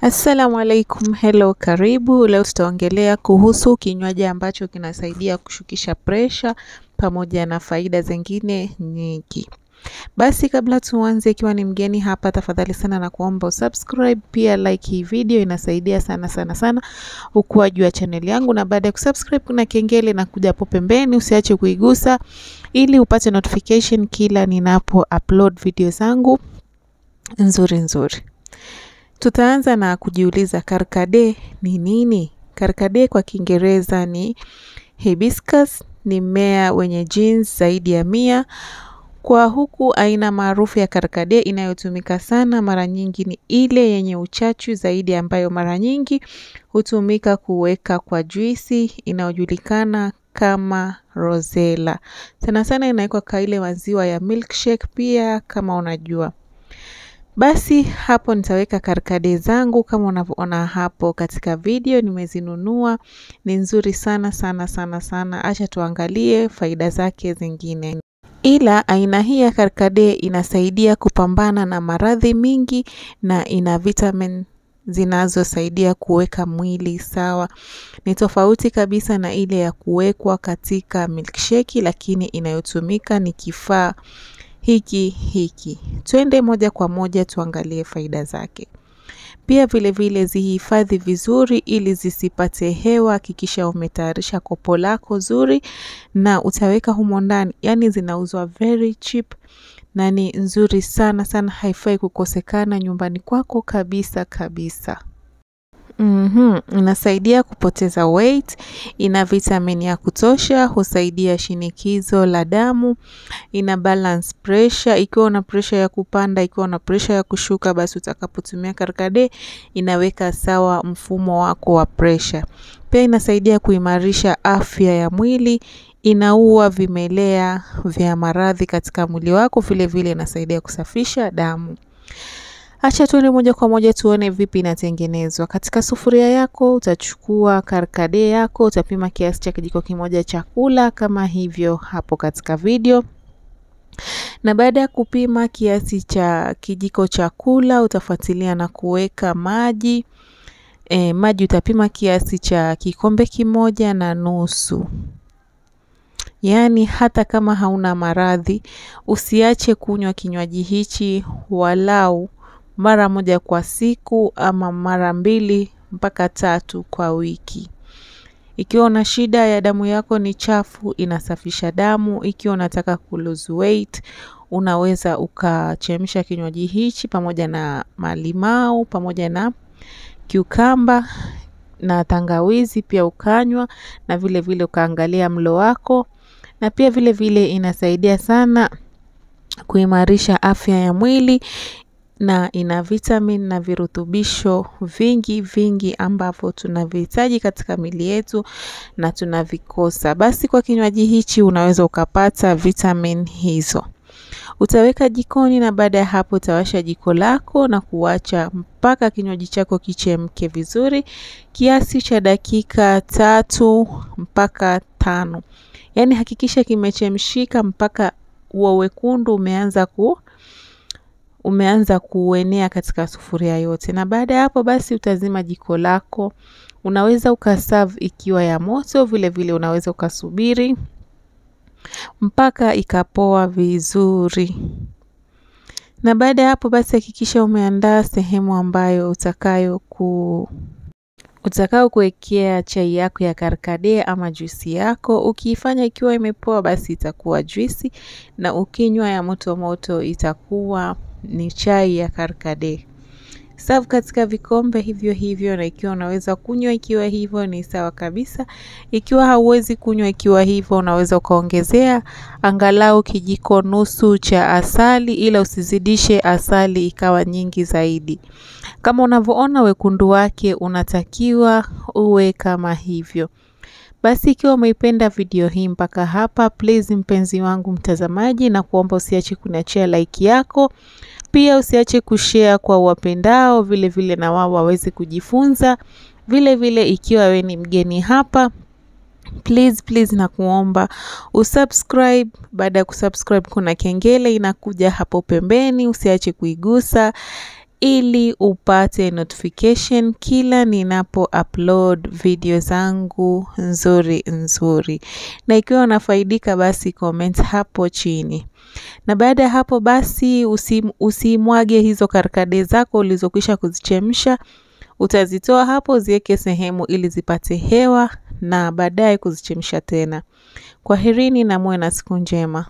Assalamu alaikum, hello, karibu. Leo tutaongelea kuhusu kinywaji ambacho kinasaidia kushukisha presha pamoja na faida zingine nyingi. Basi kabla tuanze, ikiwa ni mgeni hapa, tafadhali sana na kuomba usubscribe, pia like hii video, inasaidia sana sana sana ukuaji wa channel yangu. Na baada ya kusubscribe, kuna kengele na kuja hapo pembeni, usiache kuigusa ili upate notification kila ninapo upload video zangu nzuri nzuri. Tutaanza na kujiuliza karkade ni nini? Karkade kwa Kiingereza ni hibiscus, ni mmea wenye genes zaidi ya mia. Kwa huku aina maarufu ya karkade inayotumika sana mara nyingi ni ile yenye uchachu zaidi ambayo mara nyingi hutumika kuweka kwa juisi inayojulikana kama rosella. Sana sana inawekwa kwa ile maziwa ya milkshake pia kama unajua. Basi hapo nitaweka karkade zangu kama unavyoona hapo katika video, nimezinunua. Ni nzuri sana sana sana sana. Acha tuangalie faida zake zingine. Ila aina hii ya karkade inasaidia kupambana na maradhi mingi na ina vitamin zinazosaidia kuweka mwili sawa. Ni tofauti kabisa na ile ya kuwekwa katika milkshake, lakini inayotumika ni kifaa hiki hiki. Twende moja kwa moja tuangalie faida zake. Pia vile vile zihifadhi vizuri ili zisipate hewa. Hakikisha umetayarisha kopo lako zuri na utaweka humo ndani, yaani zinauzwa very cheap na ni nzuri sana sana, haifai kukosekana nyumbani kwako kabisa kabisa. Mm -hmm. Inasaidia kupoteza weight, ina vitamini ya kutosha, husaidia shinikizo la damu, ina balance pressure. Ikiwa una pressure ya kupanda, ikiwa una pressure ya kushuka, basi utakapotumia karkade inaweka sawa mfumo wako wa pressure. Pia inasaidia kuimarisha afya ya mwili, inaua vimelea vya maradhi katika mwili wako, vile vile inasaidia kusafisha damu. Acha tuende moja kwa moja tuone vipi inatengenezwa. Katika sufuria yako utachukua karkade yako, utapima kiasi cha kijiko kimoja chakula kama hivyo hapo katika video. Na baada ya kupima kiasi cha kijiko chakula, utafuatilia na kuweka maji. E, maji utapima kiasi cha kikombe kimoja na nusu. Yaani hata kama hauna maradhi, usiache kunywa kinywaji hichi walau mara moja kwa siku ama mara mbili mpaka tatu kwa wiki. Ikiwa una shida ya damu yako ni chafu, inasafisha damu. Ikiwa unataka ku lose weight, unaweza ukachemsha kinywaji hichi pamoja na malimau pamoja na kiukamba na tangawizi pia ukanywa, na vile vile ukaangalia mlo wako, na pia vile vile inasaidia sana kuimarisha afya ya mwili na ina vitamin na virutubisho vingi vingi ambavyo tunavihitaji katika mili yetu na tunavikosa. Basi kwa kinywaji hichi unaweza ukapata vitamin hizo. Utaweka jikoni na baada ya hapo utawasha jiko lako na kuacha mpaka kinywaji chako kichemke vizuri kiasi cha dakika tatu mpaka tano. Yaani hakikisha kimechemshika mpaka uo wekundu umeanza ku umeanza kuenea katika sufuria yote. Na baada ya hapo basi utazima jiko lako. Unaweza ukaserve ikiwa ya moto, vile vile unaweza ukasubiri mpaka ikapoa vizuri. Na baada ya hapo basi hakikisha umeandaa sehemu ambayo utakayo ku utakao kuwekea chai yako ya karkade ama juisi yako. Ukiifanya ikiwa imepoa basi itakuwa juisi, na ukinywa ya moto moto itakuwa ni chai ya karkade. Serve katika vikombe hivyo hivyo, na ikiwa unaweza kunywa ikiwa hivyo ni sawa kabisa. Ikiwa hauwezi kunywa ikiwa hivyo, unaweza ukaongezea angalau kijiko nusu cha asali, ila usizidishe asali ikawa nyingi zaidi. Kama unavyoona wekundu wake unatakiwa uwe kama hivyo. Basi ikiwa umeipenda video hii mpaka hapa, please mpenzi wangu mtazamaji, na kuomba usiache kuniachia like yako. Pia usiache kushare kwa wapendao, vile vile na wao waweze kujifunza. Vile vile ikiwa we ni mgeni hapa, please please na kuomba usubscribe. Baada ya kusubscribe, kuna kengele inakuja hapo pembeni, usiache kuigusa ili upate notification kila ninapo upload video zangu nzuri nzuri. Na ikiwa unafaidika basi comment hapo chini. Na baada ya hapo basi usimwage hizo karkade zako ulizokwisha kuzichemsha. Utazitoa hapo ziweke sehemu ili zipate hewa na baadaye kuzichemsha tena. Kwaherini na muwe na siku njema.